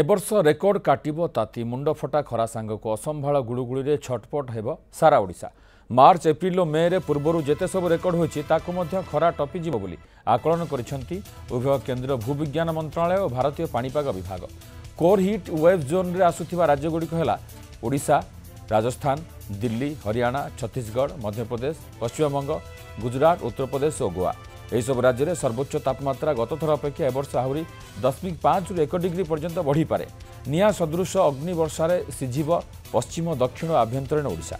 ଏବର୍ଷ ରେକର୍ଡ କାଟିବ ତାତି ମୁଣ୍ଡ ଫଟା ଖରା ସାଙ୍ଗକୁ ଅସମ୍ଭାଳ ଗୁଳୁଗୁଳିରେ ଛଟପଟ ହେବ ସାରା ଓଡ଼ିଶା। ମାର୍ଚ୍ଚ ଏପ୍ରିଲ ଓ ମେରେ ପୂର୍ବରୁ ଯେତେ ସବୁ ରେକର୍ଡ ହୋଇଛି ତାକୁ ମଧ୍ୟ ଖରା ଟପିଯିବ ବୋଲି ଆକଳନ କରିଛନ୍ତି ଉଭୟ କେନ୍ଦ୍ର ଭୂବିଜ୍ଞାନ ମନ୍ତ୍ରଣାଳୟ ଓ ଭାରତୀୟ ପାଣିପାଗ ବିଭାଗ। କୋର୍ ହିଟ୍ ୱେଭ୍ ଜୋନ୍ରେ ଆସୁଥିବା ରାଜ୍ୟଗୁଡ଼ିକ ହେଲା ଓଡ଼ିଶା ରାଜସ୍ଥାନ ଦିଲ୍ଲୀ ହରିୟାଣା ଛତିଶଗଡ଼ ମଧ୍ୟପ୍ରଦେଶ ପଶ୍ଚିମବଙ୍ଗ ଗୁଜରାଟ ଉତ୍ତରପ୍ରଦେଶ ଓ ଗୋଆ। ଏହିସବୁ ରାଜ୍ୟରେ ସର୍ବୋଚ୍ଚ ତାପମାତ୍ରା ଗତଥର ଅପେକ୍ଷା ଏବର୍ଷ ଆହୁରି ଦଶମିକ ପାଞ୍ଚରୁ ଏକ ଡିଗ୍ରୀ ପର୍ଯ୍ୟନ୍ତ ବଢ଼ିପାରେ। ନିଆଁ ସଦୃଶ ଅଗ୍ନିବର୍ଷାରେ ସିଝିବ ପଶ୍ଚିମ ଦକ୍ଷିଣ ଆଭ୍ୟନ୍ତରୀଣ ଓଡ଼ିଶା।